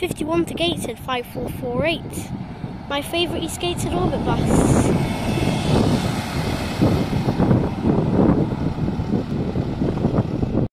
51 to Gateshead 5448. My favourite East Gateshead Orbit bus.